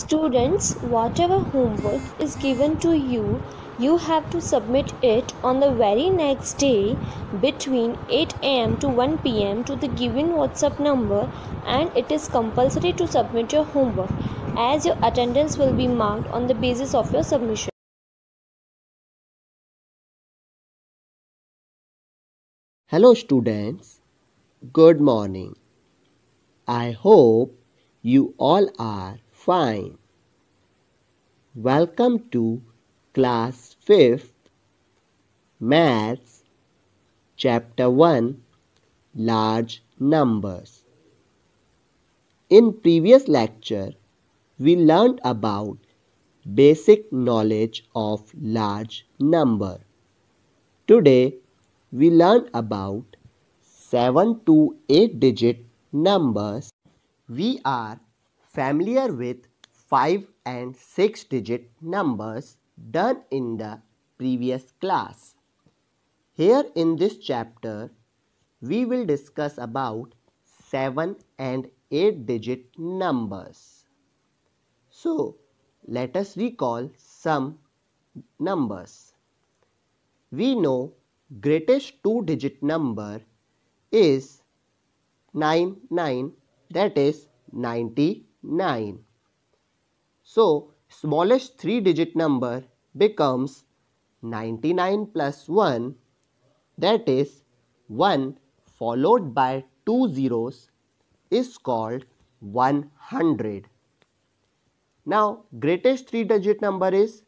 Students, whatever homework is given to you, you have to submit it on the very next day between 8 am to 1 pm to the given WhatsApp number and it is compulsory to submit your homework as your attendance will be marked on the basis of your submission. Hello students, good morning. I hope you all are fine. Welcome to class 5th Maths chapter 1 Large Numbers. In previous lecture we learned about basic knowledge of large number. Today we learn about 7 to 8 digit numbers. We are familiar with 5 and 6 digit numbers done in the previous class. Here in this chapter, we will discuss about 7 and 8 digit numbers. So, let us recall some numbers. We know greatest two digit number is 99 that is 99. So smallest three digit number becomes 99 plus 1 that is 1 followed by two zeros is called 100. Now greatest three digit number is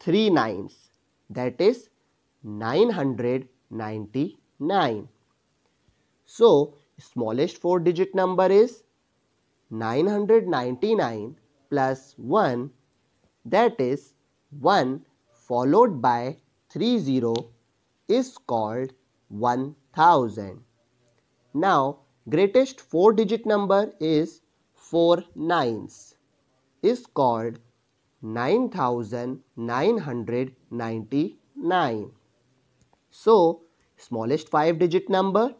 3 nines that is 999. So, smallest 4 digit number is 999 plus 1 that is 1 followed by 30 is called 1000. Now, greatest 4 digit number is 4 nines is called 9999. So, smallest 5 digit number,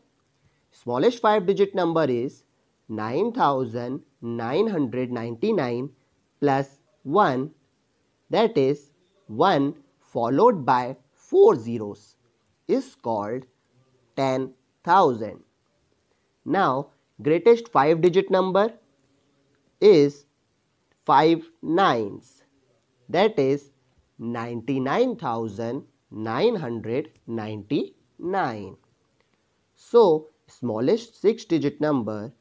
smallest 5 digit number is 9999 plus 1 that is 1 followed by 4 zeros is called 10,000. Now, greatest 5 digit number is 5 nines that is 99,000 999. So, smallest 6 digit number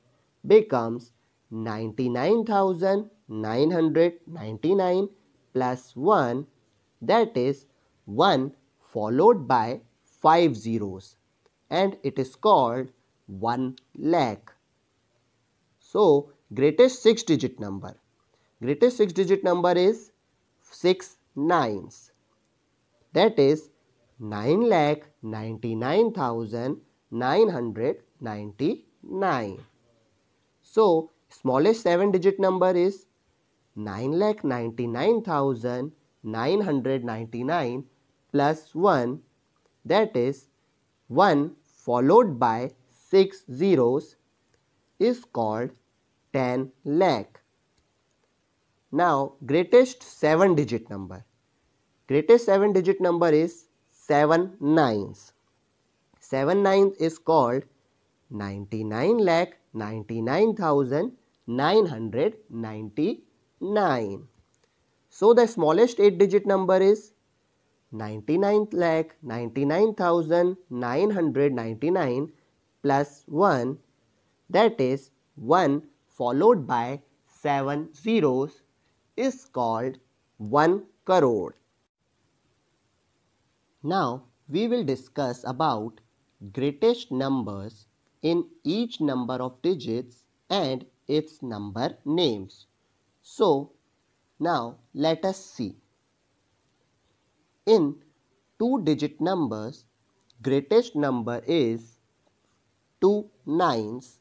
becomes 99,999 plus 1 that is 1 followed by 5 zeros and it is called 1 lakh. So, greatest 6 digit number. Greatest 6 digit number is 6 nines that is 9,99,999. So, smallest 7 digit number is 9,99,999 plus 1 that is 1 followed by 6 zeros is called 10 lakh. Now, greatest 7 digit number. Greatest 7 digit number is 7 nines. 7 nines is called 99 lakh 99,999 so the smallest 8 digit number is 99 lakh 99,999 plus 1 that is 1 followed by 7 zeros is called 1 crore. Now we will discuss about greatest numbers in each number of digits and its number names. So now let us see. In two digit numbers greatest number is 2 nines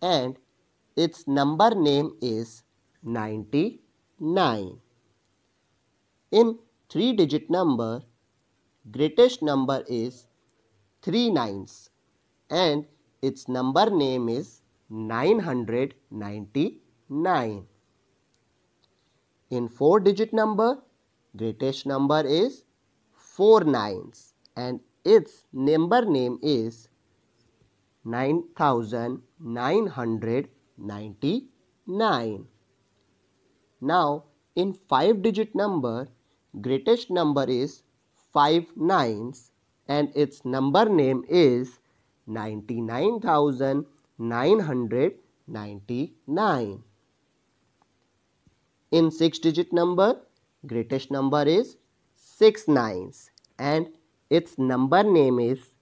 and its number name is 99. In three digit number greatest number is 3 nines and its number name is 999. in 4 digit number, greatest number is 4 nines and its number name is 9999. Now in 5 digit number, greatest number is 5 nines and its number name is 99,999. In 6 digit number, greatest number is 6 nines and its number name is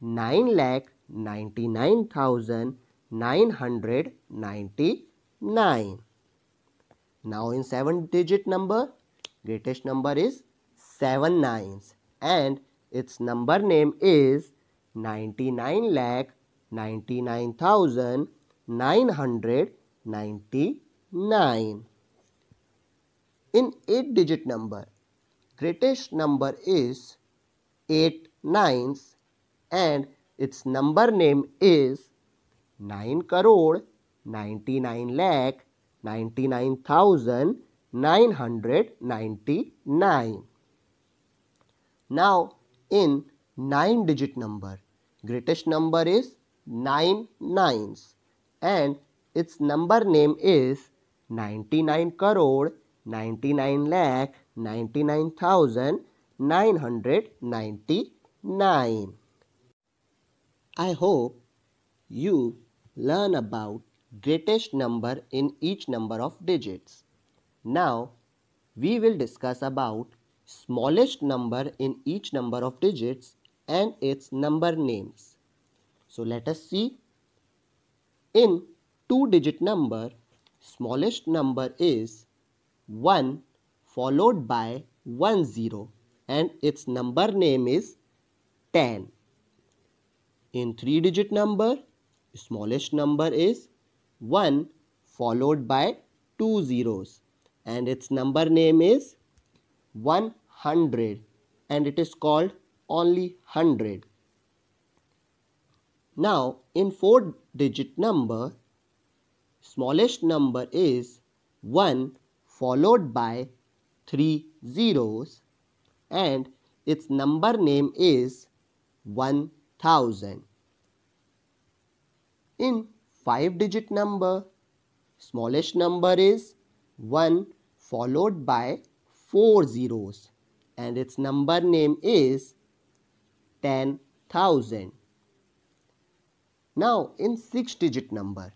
9 lakh 99,999. Now in 7 digit number, greatest number is 7 nines and its number name is 99 lakh 99,999. In 8 digit number, greatest number is 8 nines and its number name is 9 crore 99 lakh 99,999. Now in 9 digit number, greatest number is 9 nines and its number name is 99 crore 99 lakh 99,999. I hope you learn about greatest number in each number of digits. Now we will discuss about smallest number in each number of digits and its number names. So let us see. In two digit number, smallest number is 1 followed by 1 0 and its number name is 10. In three digit number, smallest number is 1 followed by two zeros and its number name is 100 and it is called only 100. Now in 4 digit number smallest number is 1 followed by 3 zeros and its number name is 1000. In 5 digit number, smallest number is 1 followed by 4 zeros and its number name is 10,000. Now in 6 digit number,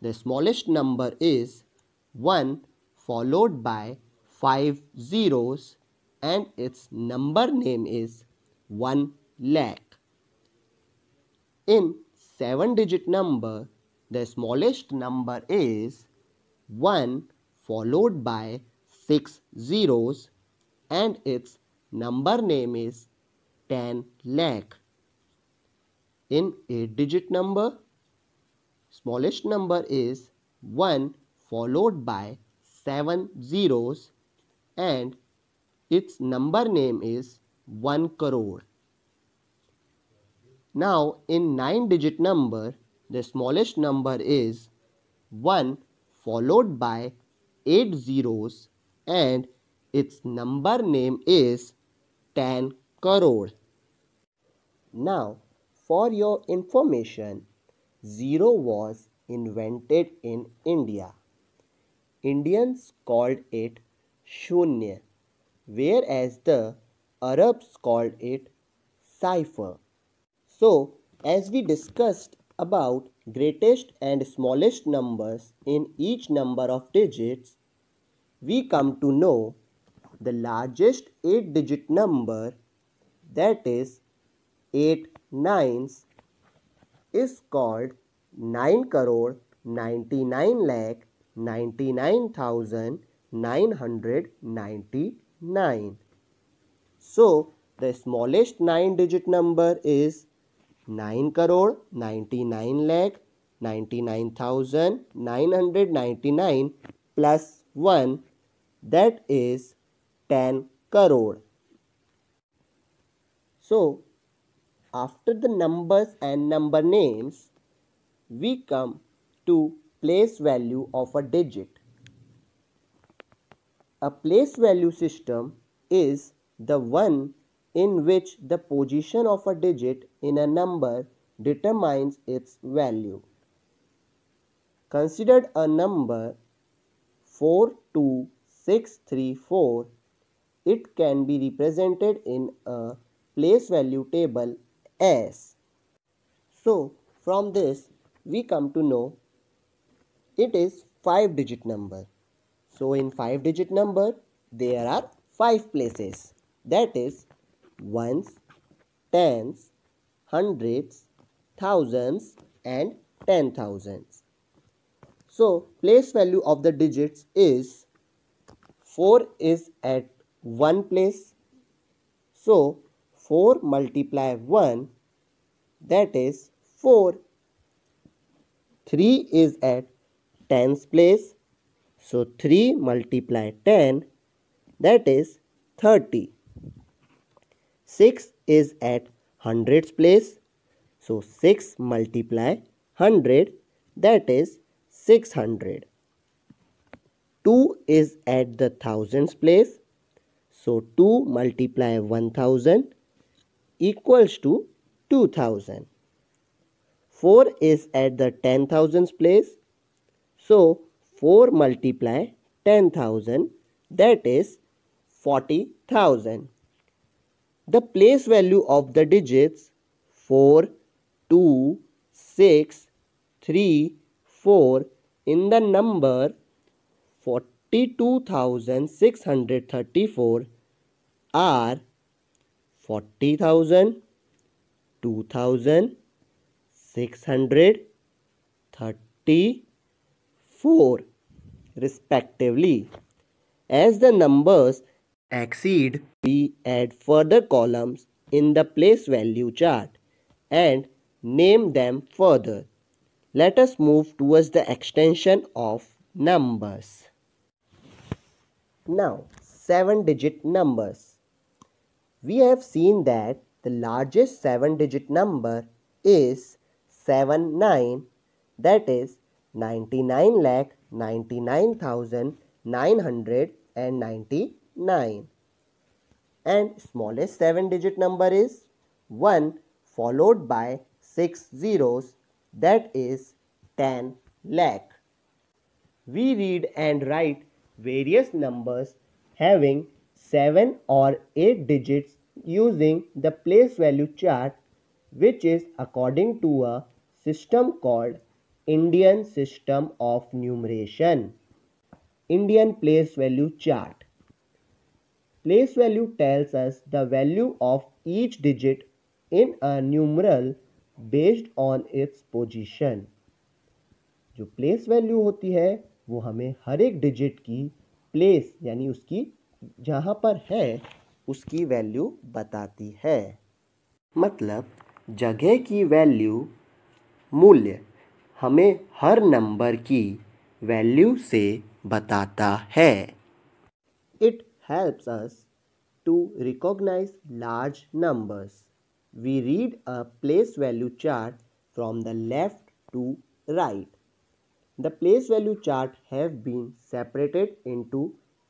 the smallest number is 1 followed by 5 zeros and its number name is 1 lakh. In 7 digit number, the smallest number is 1 followed by 6 zeros and its number name is 10 lakh. In 8 digit number, smallest number is 1 followed by 7 zeros and its number name is 1 crore. Now in 9 digit number, the smallest number is 1 followed by 8 zeros and its number name is 10 crore. Now for your information, zero was invented in India. Indians called it Shunya, whereas the Arabs called it cipher. So, as we discussed about greatest and smallest numbers in each number of digits, we come to know the largest 8 digit number that is 8 nines is called 9 crore 99 lakh 99,999. So the smallest 9 digit number is 9 crore 99 lakh 99,999 plus 1 that is 10 crore. So after the numbers and number names we come to place value of a digit. A place value system is the one in which the position of a digit in a number determines its value. Considered a number 42634, it can be represented in a place value table as. So, from this we come to know it is 5 digit number. So, in 5 digit number there are 5 places that is ones, tens, hundreds, thousands and ten thousands. So place value of the digits is 4 is at 1 place. So 4 multiply 1 that is 4. 3 is at tens place. So 3 multiply 10 that is 30. 6 is at hundreds place. So 6 multiply 100 that is 600. 2 is at the thousands place. So 2 multiply 1000 equals to 2000. 4 is at the ten thousands place. So 4 multiply 10,000 that is 40,000. The place value of the digits 4, 2, 6, 3, 4 in the number 42,634 are 40,000, 2,634 respectively. As the numbers exceed, we add further columns in the place value chart and name them further. Let us move towards the extension of numbers. Now, 7 digit numbers. We have seen that the largest 7 digit number is 79 that is 99 lakh 99,999 and smallest 7 digit number is 1 followed by 6 zeros that is 10 lakh. We read and write various numbers having 7 or 8 digits using the place value chart which is according to a system called Indian System of Numeration. Indian Place Value Chart Place value tells us the value of each digit in a numeral based on its position. जो place value होती है वो हमें हर एक digit की place यानी उसकी जहाँ पर है, उसकी वैल्यू बताती है। मतलब जगह की वैल्यू मूल्य, हमें हर नंबर की वैल्यू से बताता है। It helps us to recognise large numbers we read a place value chart from the left to right the place value chart have been separated into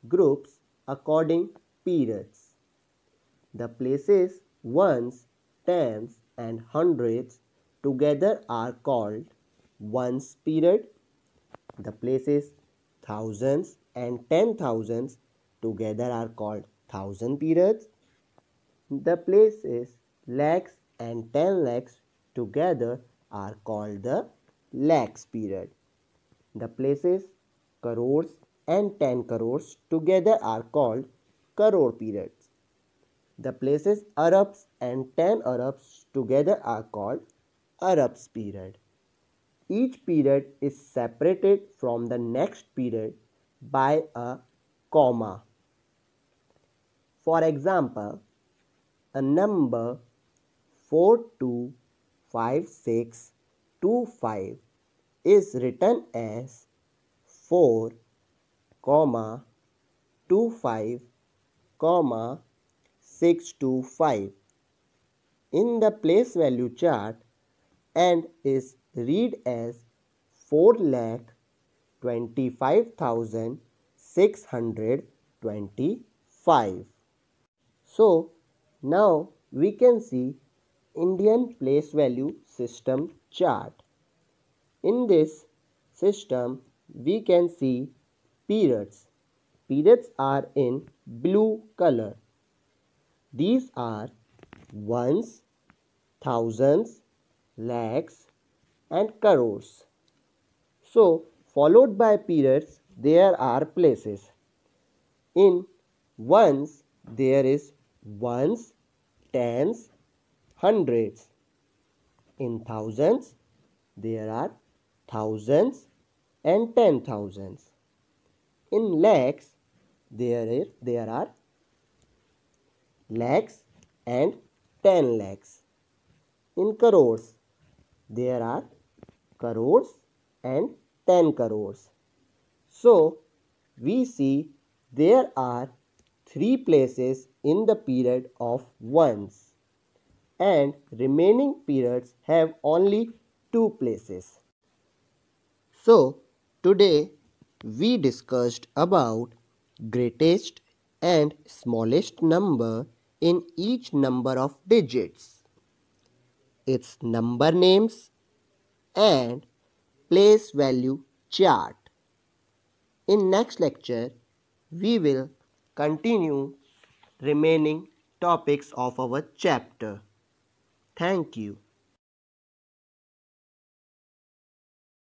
groups according periods. The places ones, tens and hundreds together are called ones period. The places thousands and ten thousands together are called thousand periods. The places lakhs and ten lakhs together are called the lakhs period. The places crores and ten crores together are called crore periods. The places arabs and ten arabs together are called arabs period. Each period is separated from the next period by a comma. For example, a number 425625 is written as 4 comma 25 comma 625 in the place value chart and is read as 4 lakh 25,600 25. So now we can see Indian place value system chart. In this system we can see periods. Periods are in blue color. These are ones, thousands, lakhs and crores. So followed by periods there are places. In ones there is ones, tens, hundreds. In thousands there are thousands and ten thousands. In lakhs there is there are lakhs and 10 lakhs. In crores, there are crores and 10 crores. So, we see there are three places in the period of ones and remaining periods have only two places. So, today we discussed about greatest and smallest number in each number of digits, its number names and place value chart. In next lecture, we will continue remaining topics of our chapter. Thank you.